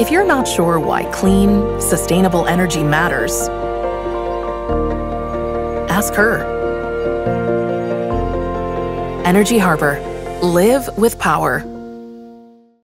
If you're not sure why clean, sustainable energy matters, ask her. Energy Harbor. Live with power.